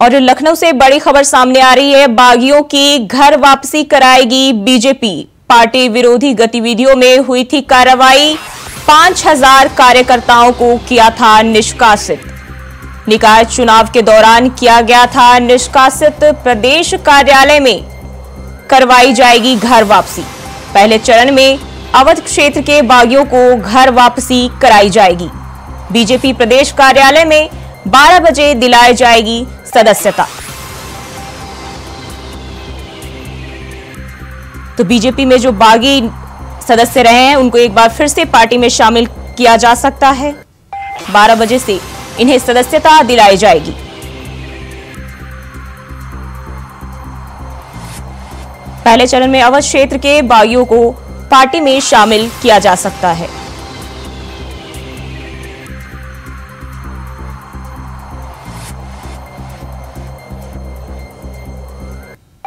और लखनऊ से बड़ी खबर सामने आ रही है। बागियों की घर वापसी कराएगी बीजेपी। पार्टी विरोधी गतिविधियों में हुई थी कार्रवाई। पाँच हज़ार कार्यकर्ताओं को किया था निष्कासित। निकाय चुनाव के दौरान किया गया था निष्कासित। प्रदेश कार्यालय में करवाई जाएगी घर वापसी। पहले चरण में अवध क्षेत्र के बागियों को घर वापसी कराई जाएगी। बीजेपी प्रदेश कार्यालय में 12 बजे दिलाई जाएगी सदस्यता। तो बीजेपी में जो बागी सदस्य रहे हैं, उनको एक बार फिर से पार्टी में शामिल किया जा सकता है। 12 बजे से इन्हें सदस्यता दिलाई जाएगी। पहले चरण में अवध क्षेत्र के बागियों को पार्टी में शामिल किया जा सकता है।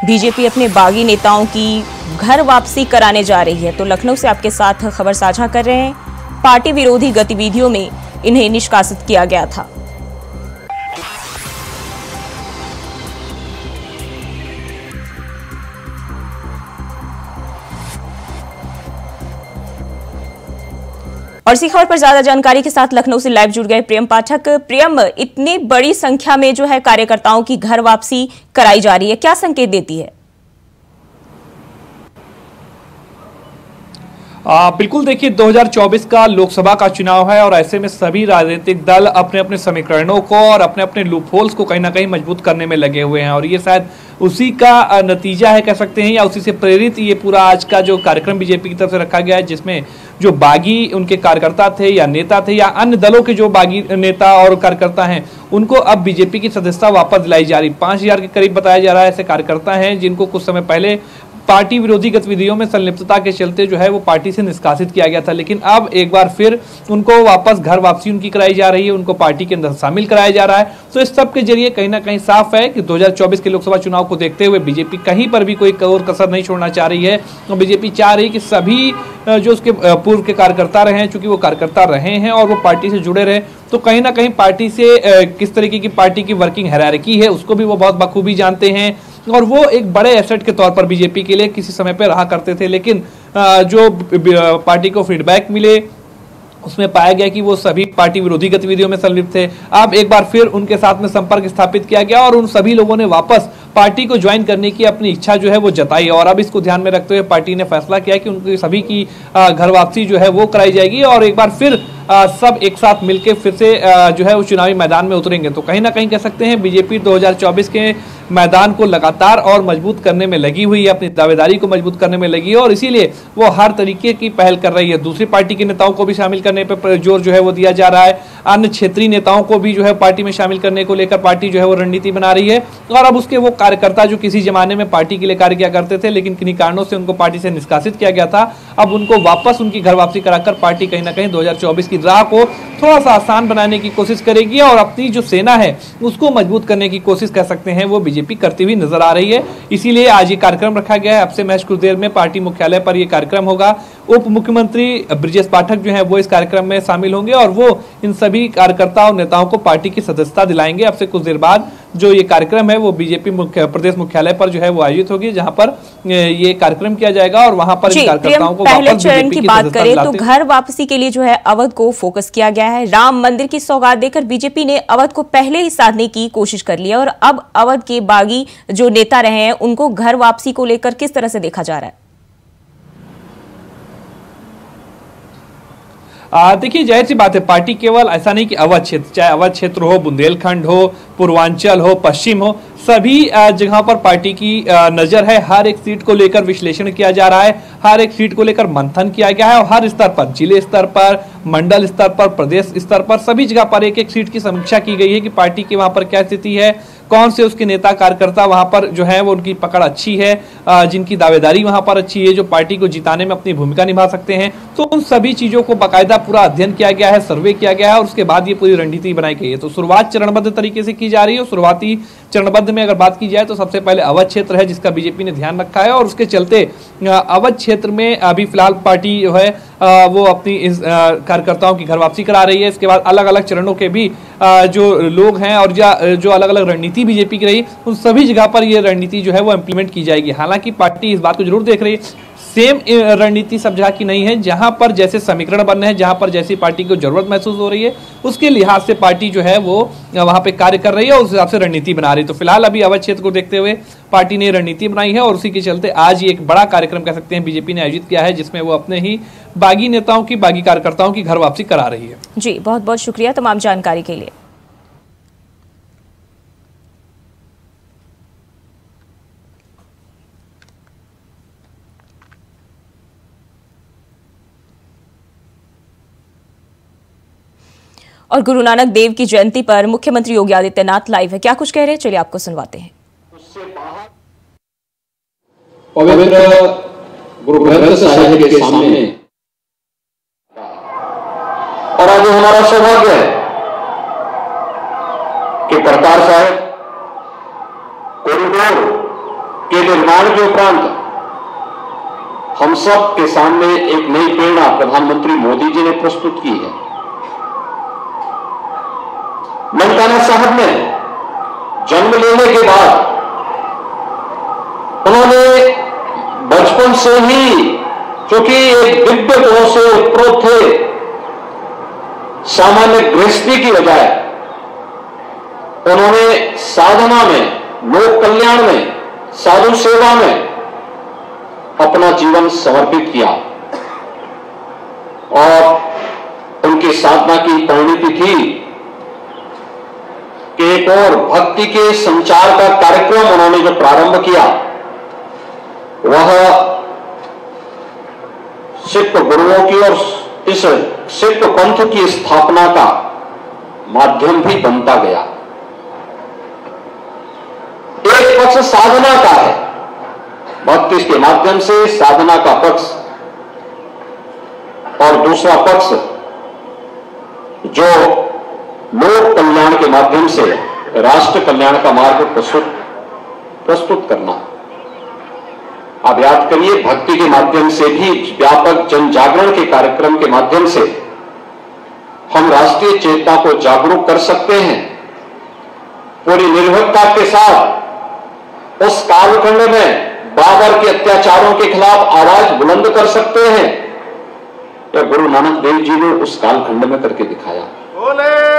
बीजेपी अपने बागी नेताओं की घर वापसी कराने जा रही है। तो लखनऊ से आपके साथ खबर साझा कर रहे हैं। पार्टी विरोधी गतिविधियों में इन्हें निष्कासित किया गया था। और इसी खबर पर ज़्यादा जानकारी के साथ लखनऊ से लाइव जुड़ गए प्रियम पाठक। प्रियम इतनी बड़ी संख्या में जो है कार्यकर्ताओं की घर वापसी कराई जा रही है क्या संकेत देती है? आ, बिल्कुल देखिए 2024 का लोकसभा का चुनाव है और ऐसे में सभी राजनीतिक दल अपने अपने समीकरणों को और अपने अपने लूप होल्स को कहीं ना कहीं मज़बूत करने में लगे हुए हैं और ये शायद उसी का नतीजा है कह सकते हैं, या उसी से प्रेरित ये पूरा आज का जो कार्यक्रम बीजेपी की तरफ़ से रखा गया है, जिसमें जो बागी उनके कार्यकर्ता थे, या नेता थे, या अन्य दलों के जो बागी नेता और कार्यकर्ता हैं, उनको अब बीजेपी की सदस्यता वापस दिलाई जा रही। पाँच हज़ार के करीब बताया जा रहा है ऐसे कार्यकर्ता हैं, जिनको कुछ समय पहले पार्टी विरोधी गतिविधियों में संलिप्तता के चलते जो है वो पार्टी से निष्कासित किया गया था, लेकिन अब एक बार फिर उनको वापस घर वापसी उनकी कराई जा रही है, उनको पार्टी के अंदर शामिल कराया जा रहा है। तो इस सब के ज़रिए कहीं ना कहीं साफ़ है कि 2024 के लोकसभा चुनाव को देखते हुए बीजेपी कहीं पर भी कोई कौर कसर नहीं छोड़ना चाह रही है। तो बीजेपी चाह रही कि सभी जो उसके पूर्व के कार्यकर्ता रहे हैं चूँकि वो कार्यकर्ता रहे हैं और वो पार्टी से जुड़े रहे तो कहीं ना कहीं पार्टी से किस तरीके की पार्टी की वर्किंग हैरारकी है, उसको भी वो बहुत बखूबी जानते हैं। और वो एक बड़े एसेट के तौर पर बीजेपी के लिए किसी समय पर रहा करते थे, लेकिन जो पार्टी को फीडबैक मिले, उसमें पाया गया कि वो सभी पार्टी विरोधी गतिविधियों में संलिप्त थे। अब एक बार फिर उनके साथ में संपर्क स्थापित किया गया और उन सभी लोगों ने वापस पार्टी को ज्वाइन करने की अपनी इच्छा जो है वो जताई। और अब इसको ध्यान में रखते हुए पार्टी ने फैसला किया कि उनकी सभी की घर वापसी जो है वो कराई जाएगी और एक बार फिर सब एक साथ मिलकर फिर से जो है वो चुनावी मैदान में उतरेंगे। तो कहीं ना कहीं कह सकते हैं, बीजेपी 2024 के मैदान को लगातार और मज़बूत करने में लगी हुई है, अपनी दावेदारी को मज़बूत करने में लगी है और इसीलिए वो हर तरीके की पहल कर रही है। दूसरी पार्टी के नेताओं को भी शामिल करने पर, ज़ोर जो है वो दिया जा रहा है। अन्य क्षेत्रीय नेताओं को भी जो है पार्टी में शामिल करने को लेकर पार्टी जो है वो रणनीति बना रही है और अब उसके वो कार्यकर्ता जो किसी जमाने में पार्टी के लिए कार्य किया करते थे, लेकिन किन्हीं कारणों से उनको पार्टी से निष्कासित किया गया था, अब उनको वापस उनकी घर वापसी कराकर पार्टी कहीं ना कहीं 2024 की राह को थोड़ा सा आसान बनाने की कोशिश करेगी और अपनी जो सेना है, उसको मज़बूत करने की कोशिश कर सकते हैं, वो बीजेपी करती हुई नज़र आ रही है। इसीलिए आज ये कार्यक्रम रखा गया है। अब से मैच कुछ देर में पार्टी मुख्यालय पर यह कार्यक्रम होगा। उप मुख्यमंत्री ब्रिजेश पाठक जो है, वो इस कार्यक्रम में शामिल होंगे और वो इन सभी कार्यकर्ता और नेताओं को पार्टी की सदस्यता दिलाएँगे। अब से कुछ देर बाद जो ये कार्यक्रम है वो बीजेपी मुख्य प्रदेश मुख्यालय पर जो है वो आयोजित होगी जहाँ पर ये कार्यक्रम किया जाएगा और वहाँ पर कार्यकर्ताओं को पहले चरण की बात करें तो घर वापसी के लिए जो है अवध को फोकस किया गया है। राम मंदिर की सौगात देकर बीजेपी ने अवध को पहले ही साधने की कोशिश कर लिया और अब अवध के बागी जो नेता रहे हैं उनको घर वापसी को लेकर किस तरह से देखा जा रहा है? देखिए, ज़ाहिर सी बात है, पार्टी केवल ऐसा नहीं कि अवध क्षेत्र, चाहे अवध क्षेत्र हो, बुंदेलखंड हो, पूर्वांचल हो, पश्चिम हो, सभी जगह पर पार्टी की नज़र है। हर एक सीट को लेकर विश्लेषण किया जा रहा है, हर एक सीट को लेकर मंथन किया गया है, और हर स्तर पर, ज़िले स्तर पर, मंडल स्तर पर, प्रदेश स्तर पर, सभी जगह पर एक एक सीट की समीक्षा की गई है कि पार्टी की वहाँ पर क्या स्थिति है। कौन से उसके नेता कार्यकर्ता वहाँ पर जो है वो उनकी पकड़ अच्छी है जिनकी दावेदारी वहाँ पर अच्छी है, जो पार्टी को जिताने में अपनी भूमिका निभा सकते हैं। तो उन सभी चीज़ों को बाकायदा पूरा अध्ययन किया गया है, सर्वे किया गया है और उसके बाद ये पूरी रणनीति बनाई गई है। तो शुरुआत चरणबद्ध तरीके से की जा रही है शुरुआती चरणबद्ध में अगर बात की जाए तो सबसे पहले अवध क्षेत्र है जिसका बीजेपी ने ध्यान रखा है और उसके चलते अवध क्षेत्र में अभी फ़िलहाल पार्टी जो है वो अपनी कार्यकर्ताओं की घर वापसी करा रही है। इसके बाद अलग अलग चरणों के भी जो लोग हैं और जो अलग अलग रणनीति बीजेपी की रही, उन सभी जगह पर ये रणनीति जो है वो इम्प्लीमेंट की जाएगी। हालाँकि पार्टी इस बात को ज़रूर देख रही है सेम रणनीति सब जगह की नहीं है, जहाँ पर जैसे समीकरण बन रहे हैं, जहाँ पर जैसी पार्टी को ज़रूरत महसूस हो रही है, उसके लिहाज से पार्टी जो है वो वहाँ पे कार्य कर रही है और उस हिसाब से रणनीति बना रही है। तो फ़िलहाल अभी अवध क्षेत्र को देखते हुए पार्टी ने रणनीति बनाई है और उसी के चलते आज ही एक बड़ा कार्यक्रम कह सकते हैं बीजेपी ने आयोजित किया है, जिसमें वो अपने ही बागी नेताओं की, बागी कार्यकर्ताओं की घर वापसी करा रही है। जी बहुत बहुत शुक्रिया तमाम जानकारी के लिए। और गुरु नानक देव की जयंती पर मुख्यमंत्री योगी आदित्यनाथ लाइव है। क्या कुछ कह रहे हैं? चलिए आपको सुनवाते हैं। पवित्र गुरु ग्रंथ के सामने। और आज हमारा सौभाग्य है कि करतार साहब के निर्माण के उपरांत हम सब के सामने एक नई प्रेरणा प्रधानमंत्री मोदी जी ने प्रस्तुत की है। ममताना साहब ने जन्म लेने के बाद उन्होंने बचपन से ही क्योंकि एक दिव्य गुणों से उत्प्रोत थे, सामान्य गृहस्थी की बजाय उन्होंने साधना में, लोक कल्याण में, साधु सेवा में अपना जीवन समर्पित किया। और उनकी साधना की परिणति थी एक और भक्ति के संचार का कार्यक्रम उन्होंने जो प्रारंभ किया, वह सिख गुरुओं की और इस सिख पंथ की स्थापना का माध्यम भी बनता गया। एक पक्ष साधना का है। भक्ति के माध्यम से साधना का पक्ष और दूसरा पक्ष जो लोक कल्याण के माध्यम से राष्ट्र कल्याण का मार्ग प्रस्तुत प्रस्तुत करना। आप याद करिए, भक्ति के माध्यम से भी, व्यापक जन जागरण के कार्यक्रम के माध्यम से हम राष्ट्रीय चेतना को जागरूक कर सकते हैं। पूरी निर्भरता के साथ उस कालखंड में बाबर के अत्याचारों के खिलाफ आवाज़ बुलंद कर सकते हैं। या गुरु नानक देव जी ने उस कालखंड में करके दिखाया। बोले।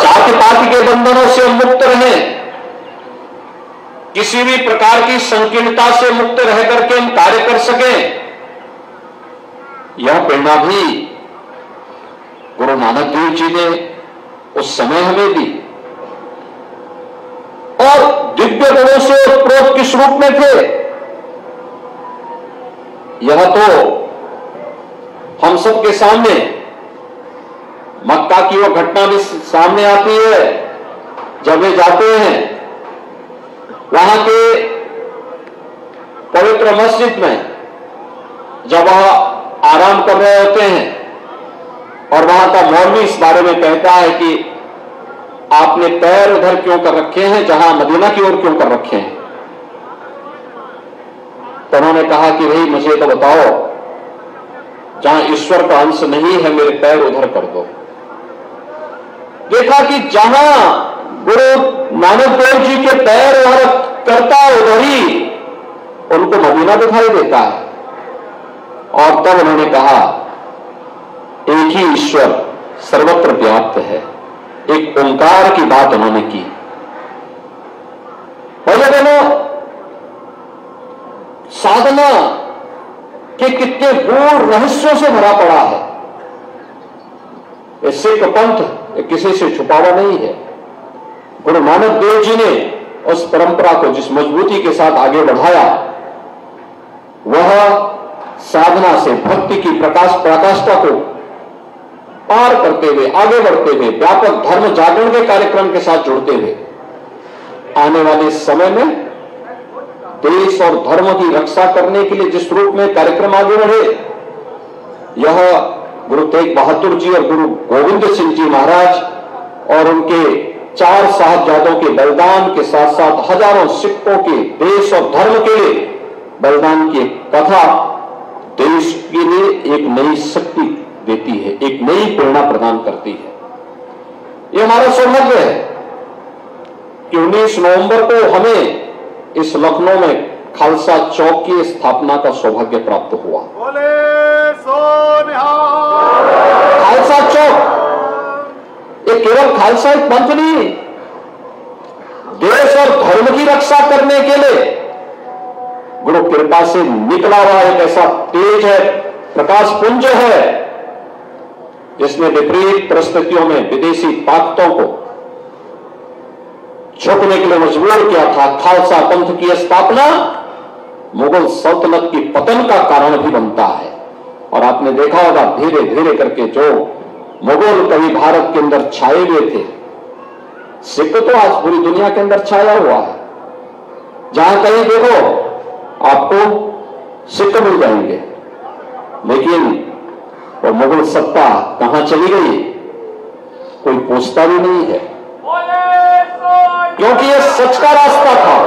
जाति पाति के बंधनों से मुक्त रहे। किसी भी प्रकार की संकीर्णता से मुक्त रह करके हम कार्य कर सके। यह प्रेरणा भी गुरु नानक देव जी ने उस समय हमें दी। और दिव्य गुणों से उत्प्रोत किस रूप में थे। यह तो हम सबके सामने मक्का की वो घटना भी सामने आती है, जब वे जाते हैं, वहाँ के पवित्र मस्जिद में जब वह आराम कर रहे होते हैं, और वहाँ का मौलवी इस बारे में कहता है कि आपने पैर उधर क्यों कर रखे हैं, जहाँ मदीना की ओर क्यों कर रखे हैं? तो उन्होंने कहा कि भाई, मुझे तो बताओ, जहाँ ईश्वर का अंश नहीं है, मेरे पैर उधर कर दो। देखा कि जहाँ गुरु नानक देव जी के पैर और करता उधर ही उनको मदीना दिखाई देता है। और तब उन्होंने कहा, एक ही ईश्वर सर्वत्र व्याप्त है। एक ओंकार की बात उन्होंने की। भैया बहनों, साधना के कितने गूढ़ रहस्यों से भरा पड़ा है। सिख पंथ किसी से छुपावा नहीं है। गुरु नानक देव जी ने उस परंपरा को जिस मजबूती के साथ आगे बढ़ाया, वह साधना से भक्ति की प्रकाश प्रकाष्ठा को पार करते हुए, आगे बढ़ते हुए, व्यापक धर्म जागरण के कार्यक्रम के साथ जुड़ते हुए, आने वाले समय में देश और धर्म की रक्षा करने के लिए जिस रूप में कार्यक्रम आगे बढ़े, यह गुरु तेग बहादुर जी और गुरु गोविंद सिंह जी महाराज और उनके चार साहबजादों के बलिदान के साथ साथ हज़ारों सिखों के देश और धर्म के लिए बलिदान की कथा देश के लिए एक नई शक्ति देती है, एक नई प्रेरणा प्रदान करती है। ये हमारा सौभाग्य है कि 19 नवंबर को हमें इस लखनऊ में खालसा चौक की स्थापना का सौभाग्य प्राप्त हुआ। ये केवल खालसा एक मंच नहीं, देश और धर्म की रक्षा करने के लिए। गुरु कृपा से निकला हुआ एक ऐसा तेज है, प्रकाश पुंज है, जिसने विपरीत परिस्थितियों में विदेशी ताकतों को झुकने के लिए मजबूर किया था। खालसा पंथ की स्थापना मुगल सल्तनत की पतन का कारण भी बनता है। और आपने देखा होगा धीरे धीरे करके जो मुगल कभी भारत के अंदर छाए हुए थे। सिख तो आज पूरी दुनिया के अंदर छाया हुआ है। जहाँ कहीं देखो, आपको सिख मिल जाएँगे। लेकिन वो मुगल सत्ता कहाँ चली गई? कोई पूछता भी नहीं है। क्योंकि ये सच का रास्ता था,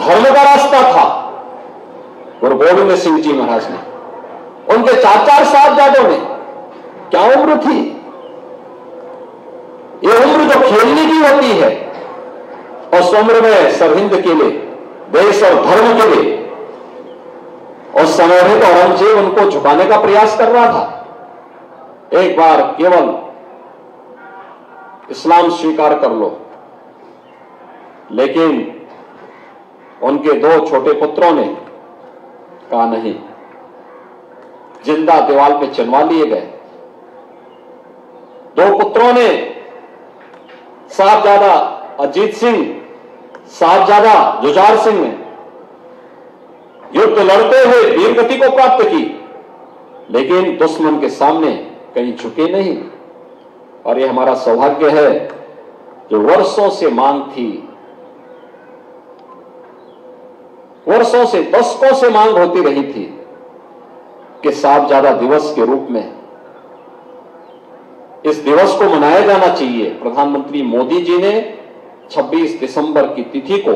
धर्म का रास्ता था। गुरु गोविंद सिंह जी महाराज ने, उनके चार चार साहबजादों ने क्या उम्र थी? ये उम्र जो खेलने की होती है। उस उम्र में सरहिंद के लिए, देश और धर्म के लिए। उस समय तो औरंगज़ेब उनको झुकाने का प्रयास कर रहा था। एक बार केवल इस्लाम स्वीकार कर लो। लेकिन उनके दो छोटे पुत्रों ने कहा, नहीं, ज़िंदा दीवाल पे चनवा लिए गए। दो पुत्रों ने साहबजादा अजीत सिंह, साहबजादा जुजार सिंह ने युद्ध लड़ते हुए वीर गति को प्राप्त की, लेकिन दुश्मन के सामने कहीं झुके नहीं। और यह हमारा सौभाग्य है जो वर्षों से मांग थी, वर्षों से, दशकों से मांग होती रही थी कि साहबजादा दिवस के रूप में इस दिवस को मनाया जाना चाहिए। प्रधानमंत्री मोदी जी ने 26 दिसंबर की तिथि को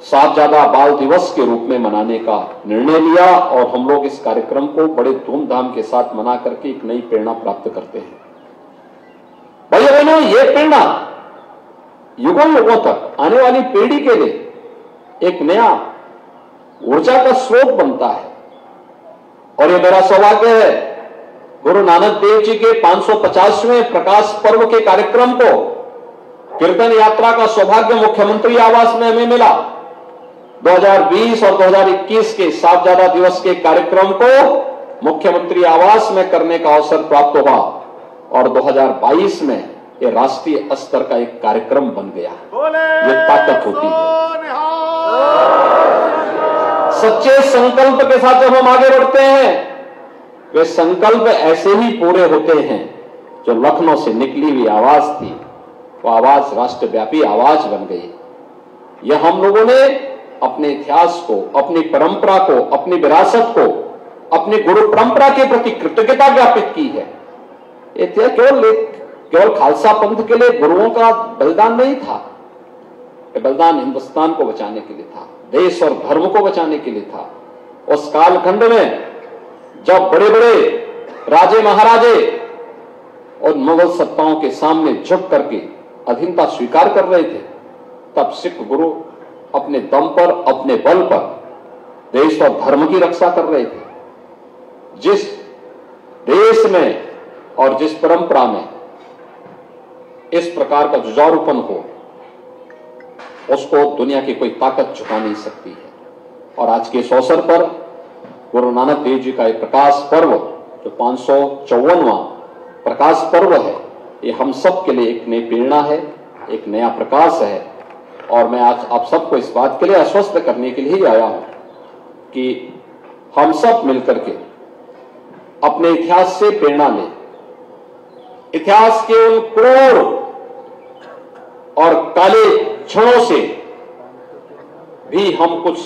साहबजादा बाल दिवस के रूप में मनाने का निर्णय लिया और हम लोग इस कार्यक्रम को बड़े धूमधाम के साथ मना करके एक नई प्रेरणा प्राप्त करते हैं। भाई बहनों, ये प्रेरणा युगों युगों तक, आने वाली पीढ़ी के लिए एक नया ऊर्जा का स्रोत बनता है। और ये मेरा सौभाग्य है गुरु नानक देव जी के 550वें प्रकाश पर्व के कार्यक्रम को कीर्तन यात्रा का सौभाग्य मुख्यमंत्री आवास में हमें मिला। 2020 और 2021 के साहबजादा दिवस के कार्यक्रम को मुख्यमंत्री आवास में करने का अवसर प्राप्त हुआ और 2022 में ये राष्ट्रीय स्तर का एक कार्यक्रम बन गया। ये ताकत होती है। सच्चे संकल्प के साथ जब हम आगे बढ़ते हैं वे संकल्प ऐसे ही पूरे होते हैं, जो लखनऊ से निकली हुई आवाज़ थी। वो आवाज़ राष्ट्रव्यापी आवाज़ बन गई। यह हम लोगों ने अपने इतिहास को, अपनी परंपरा को, अपनी विरासत को, अपनी गुरु परंपरा के प्रति कृतज्ञता ज्ञापित की है। तो केवल केवल खालसा पंथ के लिए गुरुओं का बलिदान नहीं था। बलिदान हिंदुस्तान को बचाने के लिए था, देश और धर्म को बचाने के लिए था। उस कालखंड में जब बड़े बड़े राजे, महाराजे, और मुगल सत्ताओं के सामने झुक करके अधीनता स्वीकार कर रहे थे। तब सिख गुरु अपने दम पर, अपने बल पर देश और धर्म की रक्षा कर रहे थे। जिस देश में और जिस परंपरा में इस प्रकार का जुझारूपन हो, उसको दुनिया की कोई ताकत झुका नहीं सकती है। और आज के इस अवसर पर गुरु नानक देव जी का एक प्रकाश पर्व, जो पाँच सौ प्रकाश पर्व है, ये हम सब के लिए एक नई प्रेरणा है, एक नया प्रकाश है। और मैं आज आप सबको इस बात के लिए आश्वस्त करने के लिए ही आया हूँ कि हम सब मिलकर के अपने इतिहास से प्रेरणा लें। इतिहास के उन क्रूर और काले क्षणों से भी हम कुछ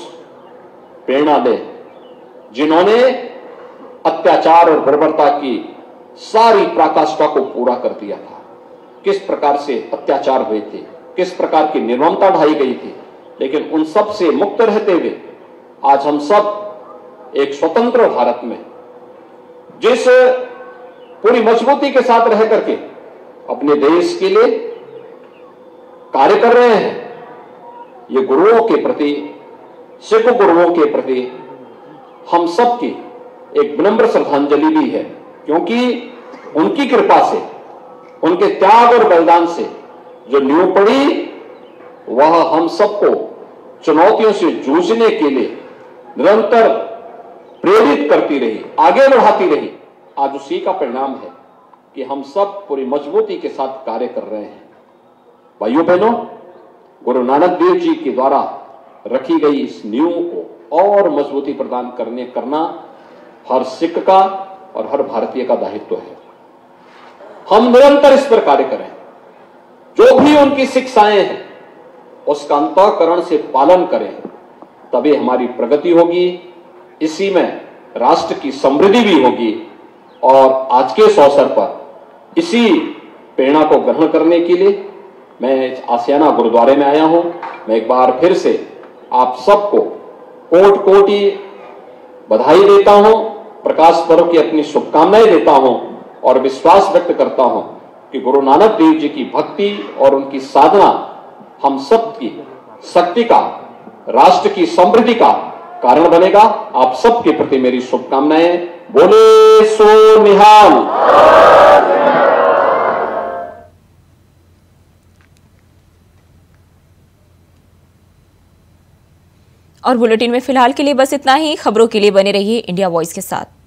प्रेरणा लें। जिन्होंने अत्याचार और बर्बरता की सारी प्राकाष्ठा को पूरा कर दिया था। किस प्रकार से अत्याचार हुए थे? किस प्रकार की निर्ममता ढाई गई थी? लेकिन उन सबसे मुक्त रहते हुए आज हम सब एक स्वतंत्र भारत में, जिस पूरी मजबूती के साथ रह करके अपने देश के लिए कार्य कर रहे हैं, ये गुरुओं के प्रति, सिख गुरुओं के प्रति हम सबकी एक विनम्र श्रद्धांजलि भी है, क्योंकि उनकी कृपा से, उनके त्याग और बलिदान से जो नींव पड़ी, वह हम सबको चुनौतियों से जूझने के लिए निरंतर प्रेरित करती रही, आगे बढ़ाती रही। आज उसी का परिणाम है कि हम सब पूरी मजबूती के साथ कार्य कर रहे हैं। भाइयों बहनों गुरु नानक देव जी के द्वारा रखी गई इस नींव को और मजबूती प्रदान करने, करना हर सिख का और हर भारतीय का दायित्व है। हम निरंतर इस पर कार्य करें। जो भी उनकी शिक्षाएँ हैं उसका अंतकरण से पालन करें। तभी हमारी प्रगति होगी। इसी में राष्ट्र की समृद्धि भी होगी। और आज के इस अवसर पर इसी प्रेरणा को ग्रहण करने के लिए मैं आसियाना गुरुद्वारे में आया हूँ। मैं एक बार फिर से आप सबको कोट कोटि बधाई देता हूँ, प्रकाश पर्व की अपनी शुभकामनाएँ देता हूँ और विश्वास व्यक्त करता हूँ कि गुरु नानक देव जी की भक्ति और उनकी साधना हम सब की शक्ति का, राष्ट्र की समृद्धि का कारण बनेगा। आप सबके प्रति मेरी शुभकामनाएँ। बोले सो निहाल। और बुलेटिन में फ़िलहाल के लिए बस इतना ही। खबरों के लिए बने रहिए इंडिया वॉइस के साथ।